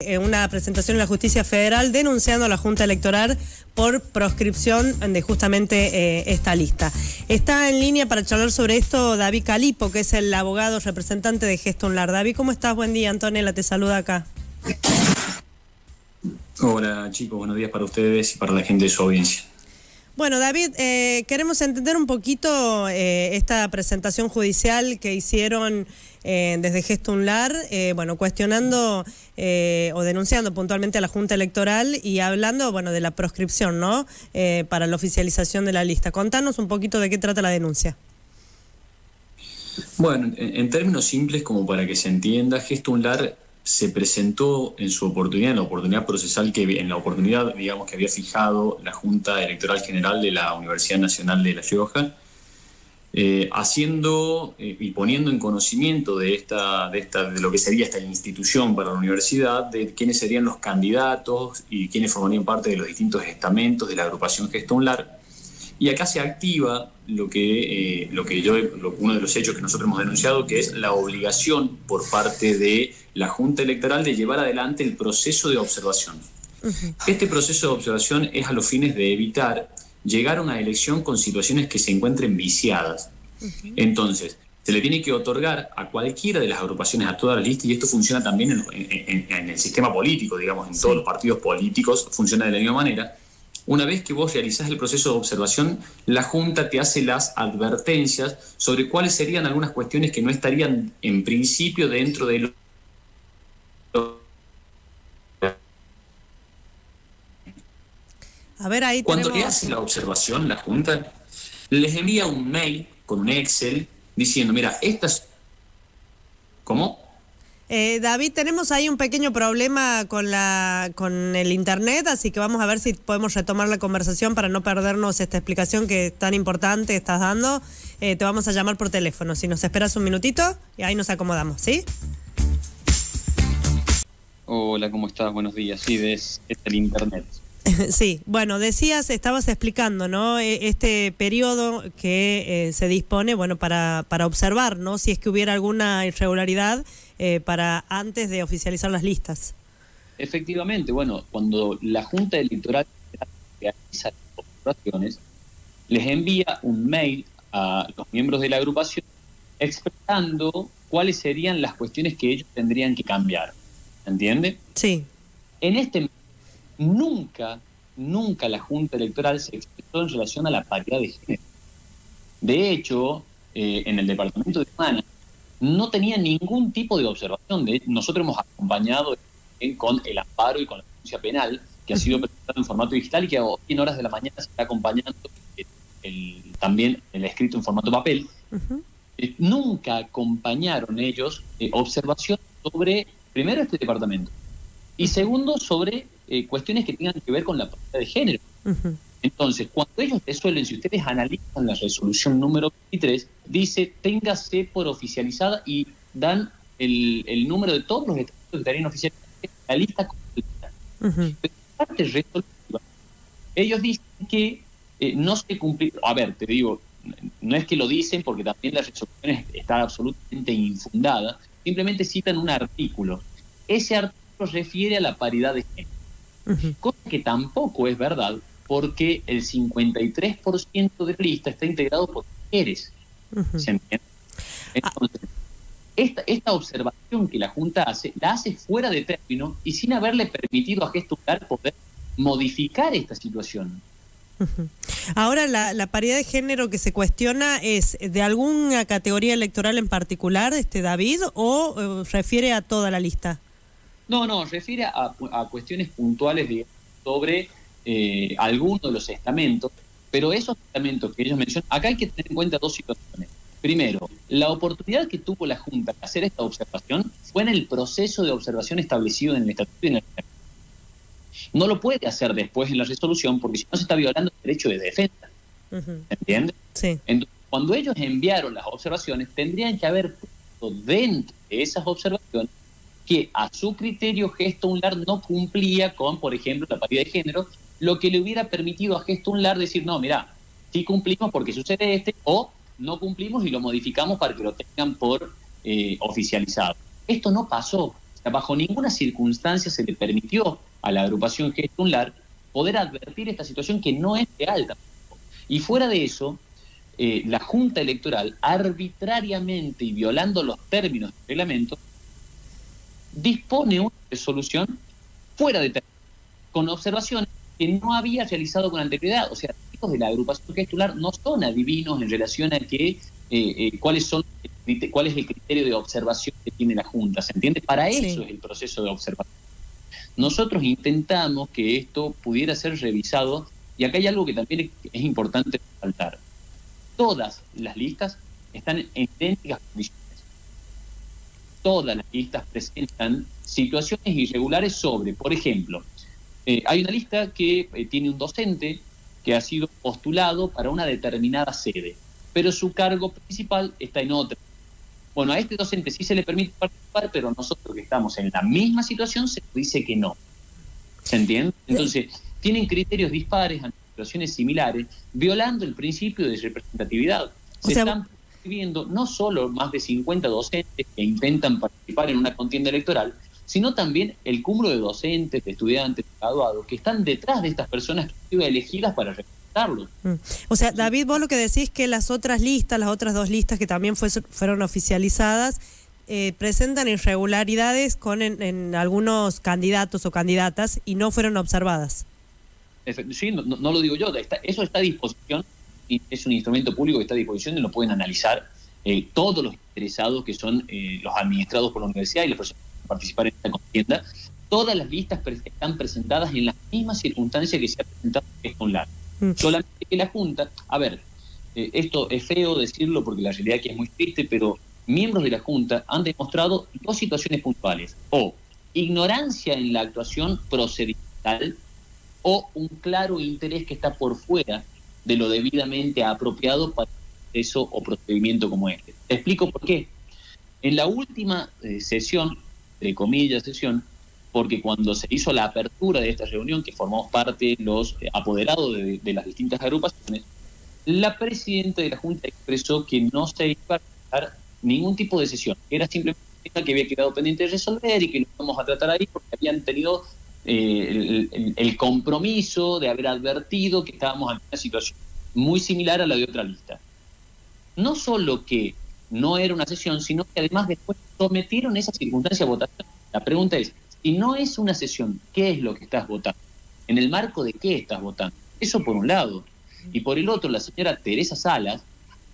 Eh, una presentación en la justicia federal denunciando a la Junta Electoral por proscripción de justamente eh, esta lista. Está en línea para charlar sobre esto David Calipo, que es el abogado representante de Gesto Unlar. David, ¿cómo estás? Buen día, Antonella, te saluda acá. Hola chicos, buenos días para ustedes y para la gente de su audiencia. Bueno, David, eh, queremos entender un poquito eh, esta presentación judicial que hicieron eh, desde Gesto Unlar, bueno, cuestionando o denunciando puntualmente a la Junta Electoral y hablando, bueno, de la proscripción, ¿no? para la oficialización de la lista. Contanos un poquito de qué trata la denuncia. Bueno, en, términos simples, como para que se entienda, Gesto Unlar se presentó en su oportunidad, en la oportunidad procesal que en la oportunidad, digamos, que había fijado la Junta Electoral General de la Universidad Nacional de La Rioja, eh, haciendo eh, y poniendo en conocimiento de esta, de esta, de lo que sería esta institución para la universidad, de quiénes serían los candidatos y quiénes formarían parte de los distintos estamentos de la agrupación Gestonlar. Y acá se activa lo que, eh, lo que yo, uno de los hechos que nosotros hemos denunciado, que es la obligación por parte de la Junta Electoral de llevar adelante el proceso de observación. Este proceso de observación es a los fines de evitar llegar a una elección con situaciones que se encuentren viciadas. Entonces, se le tiene que otorgar a cualquiera de las agrupaciones, a toda la lista, y esto funciona también en, el sistema político, digamos, en todos los partidos políticos, funciona de la misma manera, una vez que vos realizás el proceso de observación, la Junta te hace las advertencias sobre cuáles serían algunas cuestiones que no estarían en principio dentro de lo A ver, ahí Cuando le hace la observación, la Junta les envía un mail con un Excel diciendo, mira, estas... ¿Cómo? Eh, David, tenemos ahí un pequeño problema con, la, con el Internet, así que vamos a ver si podemos retomar la conversación para no perdernos esta explicación que tan importante estás dando. Eh, te vamos a llamar por teléfono. Si nos esperas un minutito y ahí nos acomodamos, ¿sí? Hola, ¿cómo estás? Buenos días. Sí, es, es el Internet. Sí, bueno, decías, estabas explicando, ¿no? E, este periodo que eh, se dispone, bueno, para, para observar, ¿no? Si es que hubiera alguna irregularidad eh, para antes de oficializar las listas. Efectivamente, bueno, cuando la Junta Electoral realiza las observaciones, les envía un mail a los miembros de la agrupación expresando cuáles serían las cuestiones que ellos tendrían que cambiar. ¿Entiende? Sí. En este nunca, nunca la Junta Electoral se expresó en relación a la paridad de género. De hecho, eh, en el Departamento de Humana no tenía ningún tipo de observación. De, nosotros hemos acompañado con el amparo y con la denuncia penal, que ha sido presentado en formato digital y que hoy en horas de la mañana se está acompañando también el escrito en formato papel. Eh, nunca acompañaron ellos eh, observación sobre, primero, este departamento, y segundo, sobre eh, cuestiones que tengan que ver con la paridad de género. Entonces, cuando ellos resuelven, si ustedes analizan la resolución número 23, dice téngase por oficializada y dan el, número de todos los estados que estarían oficializados, la lista completa. Pero parte resolutiva, ellos dicen que eh, no se cumple. A ver, te digo, no es que lo dicen porque también la resolución está absolutamente infundada, simplemente citan un artículo. Ese artículo refiere a la paridad de género. Cosa que tampoco es verdad, porque el 53% de la lista está integrado por mujeres. ¿Se entiende? Entonces, esta, esta, observación que la Junta hace, la hace fuera de término y sin haberle permitido a Gestular poder modificar esta situación. Ahora, la, la, paridad de género que se cuestiona es de alguna categoría electoral en particular, este David, o eh, refiere a toda la lista? No, no, refiere a, cuestiones puntuales sobre eh, algunos de los estamentos, pero esos estamentos que ellos mencionan, acá hay que tener en cuenta dos situaciones. Primero, la oportunidad que tuvo la Junta de hacer esta observación fue en el proceso de observación establecido en el Estatuto y en el No lo puede hacer después en la resolución porque si no se está violando el derecho de defensa. ¿Entiendes? Sí. Entonces, cuando ellos enviaron las observaciones, tendrían que haber puesto dentro de esas observaciones que a su criterio Gesto Unlar no cumplía con, por ejemplo, la paridad de género, lo que le hubiera permitido a Gesto Unlar decir, no, mira, sí cumplimos porque sucede este, o no cumplimos y lo modificamos para que lo tengan por eh, oficializado. Esto no pasó. Bajo ninguna circunstancia se le permitió a la agrupación Gestunlar poder advertir esta situación que no es real. Y fuera de eso, eh, la Junta Electoral, arbitrariamente y violando los términos del reglamento, dispone una resolución fuera de términos, con observaciones que no había realizado con anterioridad. O sea, los chicos de la agrupación gestular no son adivinos en relación a que eh, eh, cuáles son cuál es el criterio de observación que tiene la Junta, ¿se entiende? Para eso es el proceso de observación. Nosotros intentamos que esto pudiera ser revisado, y acá hay algo que también es importante resaltar. Todas las listas están en idénticas condiciones. Todas las listas presentan situaciones irregulares sobre, por ejemplo, eh, hay una lista que eh, tiene un docente que ha sido postulado para una determinada sede, pero su cargo principal está en otra. Bueno, a este docente sí se le permite participar, pero nosotros que estamos en la misma situación se dice que no. ¿Se entiende? Entonces, tienen criterios dispares ante situaciones similares, violando el principio de representatividad. Se están viendo no solo más de 50 docentes que intentan participar en una contienda electoral, sino también el cúmulo de docentes, de estudiantes, de graduados, que están detrás de estas personas que han sido elegidas para representarlos. Mm. O sea, David, vos lo que decís que las otras listas, las otras dos listas que también fueron oficializadas, eh, presentan irregularidades con en, algunos candidatos o candidatas y no fueron observadas. Sí, no, lo digo yo, eso está a disposición, es un instrumento público que está a disposición y lo pueden analizar eh, todos los interesados que son eh, los administrados por la universidad y los profesores participar en esta contienda, todas las listas están presentadas en las mismas circunstancias que se ha presentado con la mm. Solamente que la Junta, a ver, eh, esto es feo decirlo porque la realidad aquí es muy triste, pero miembros de la Junta han demostrado dos situaciones puntuales, o ignorancia en la actuación procedimental o un claro interés que está por fuera de lo debidamente apropiado para eso o procedimiento como este. Te explico por qué. En la última eh, sesión entre comillas, sesión, porque cuando se hizo la apertura de esta reunión, que formamos parte los eh, apoderados de, las distintas agrupaciones, la presidenta de la Junta expresó que no se iba a dar ningún tipo de sesión, era simplemente que había quedado pendiente de resolver y que lo vamos a tratar ahí porque habían tenido eh, el, compromiso de haber advertido que estábamos en una situación muy similar a la de otra lista. No solo que no era una sesión, sino que además después sometieron esa circunstancia a votación. La pregunta es, si no es una sesión, ¿qué es lo que estás votando? ¿En el marco de qué estás votando? Eso por un lado. Y por el otro, la señora Teresa Salas,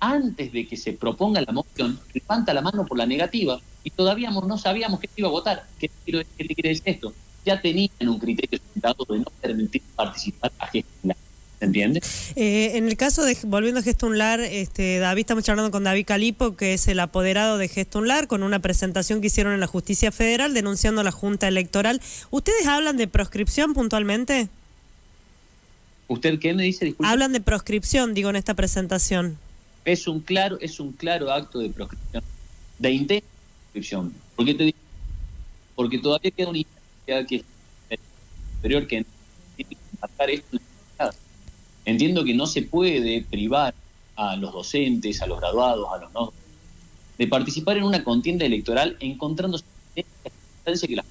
antes de que se proponga la moción, levanta la mano por la negativa y todavía no sabíamos qué iba a votar. ¿Qué, qué te quiere decir esto? Ya tenían un criterio sentado de no permitir participar a gestionar ¿Entiendes? Eh, en el caso de, volviendo a Gestunlar, este, David, estamos charlando con David Calipo, que es el apoderado de Gestunlar, con una presentación que hicieron en la Justicia Federal denunciando a la Junta Electoral. ¿Ustedes hablan de proscripción puntualmente? ¿Usted qué me dice? Hablan de proscripción, digo, en esta presentación. Es un claro, es un claro acto de proscripción, de intento de proscripción. ¿Por qué te digo? Porque todavía queda una instancia que es superior que tiene que marcar esto Entiendo que no se puede privar a los docentes, a los graduados, a los no, de participar en una contienda electoral encontrándose que.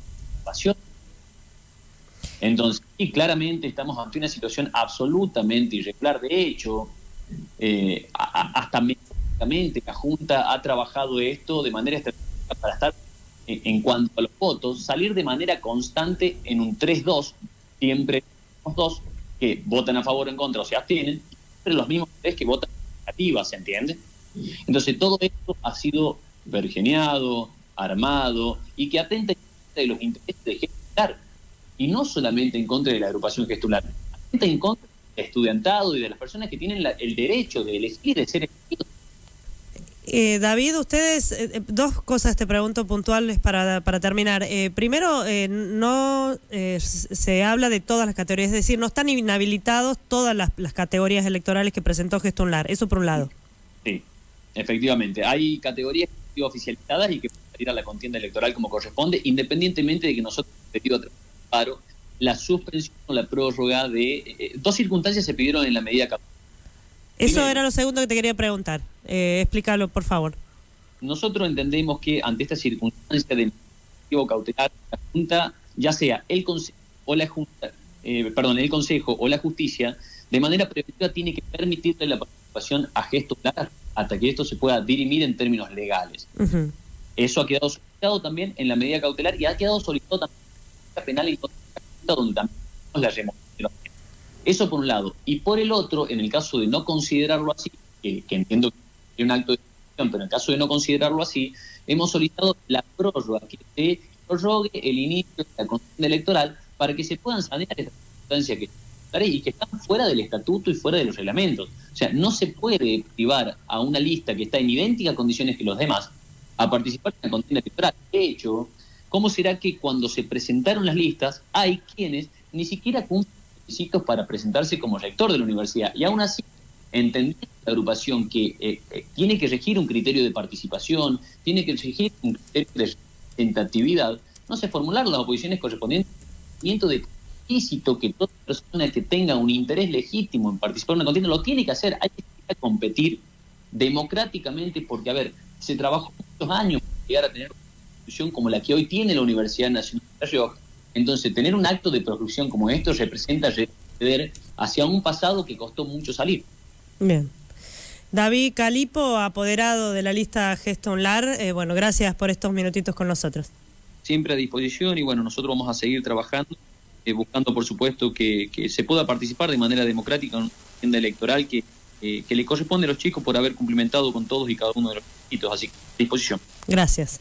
Entonces, y claramente estamos ante una situación absolutamente irregular. De hecho, eh, hasta médicamente la Junta ha trabajado esto de manera estratégica para estar, en, en cuanto a los votos, salir de manera constante en un 3-2, siempre los dos, que votan a favor o en contra o se abstienen, pero los mismos tres que votan negativa, ¿se entiende? Entonces todo esto ha sido vergeniado, armado y que atenta en contra de los intereses de gestar y no solamente en contra de la agrupación gestular, atenta en contra del estudiantado y de las personas que tienen el derecho de elegir, de ser elegidos. Eh, David, ustedes, eh, eh, dos cosas te pregunto puntuales para, para terminar. primero, no se habla de todas las categorías, es decir, no están inhabilitados todas las, categorías electorales que presentó Gestunlar, eso por un lado. Sí, efectivamente. Hay categorías oficializadas y que pueden salir a la contienda electoral como corresponde, independientemente de que nosotros pedido paro la suspensión o la prórroga de... dos circunstancias se pidieron en la medida que eso era lo segundo que te quería preguntar. Eh, explícalo, por favor. Nosotros entendemos que ante esta circunstancia de dispositivo cautelar la Junta, ya sea el Consejo o la Junta, eh, perdón, el Consejo o la Justicia, de manera preventiva tiene que permitirle la participación a gestos hasta que esto se pueda dirimir en términos legales. Eso ha quedado solicitado también en la medida cautelar y ha quedado solicitado también en la penal y donde también la remoción. Eso por un lado. Y por el otro, en el caso de no considerarlo así, que, entiendo que un acto de pero en caso de no considerarlo así, hemos solicitado la prórroga, que se prorrogue el inicio de la contienda electoral para que se puedan sanear estas circunstancias que y que están fuera del estatuto y fuera de los reglamentos. O sea, no se puede privar a una lista que está en idénticas condiciones que los demás a participar en la contienda electoral. De hecho, ¿cómo será que cuando se presentaron las listas hay quienes ni siquiera cumplen los requisitos para presentarse como rector de la universidad? Y aún así, entendiendo la agrupación que eh, eh, tiene que regir un criterio de participación, tiene que regir un criterio de representatividad, no se formularon las oposiciones correspondientes de explícito que toda persona que tenga un interés legítimo en participar en una contienda lo tiene que hacer. Hay que competir democráticamente porque, a ver, se trabajó muchos años para llegar a tener una institución como la que hoy tiene la Universidad Nacional de Rioja. Entonces, tener un acto de producción como esto representa retroceder hacia un pasado que costó mucho salir. Bien. David Calipo, apoderado de la lista Geston LAR, eh, bueno, gracias por estos minutitos con nosotros siempre a disposición y bueno, nosotros vamos a seguir trabajando, eh, buscando por supuesto que, se pueda participar de manera democrática en una agenda electoral que, eh, que le corresponde a los chicos por haber cumplimentado con todos y cada uno de los requisitos. Así que a disposición. Gracias.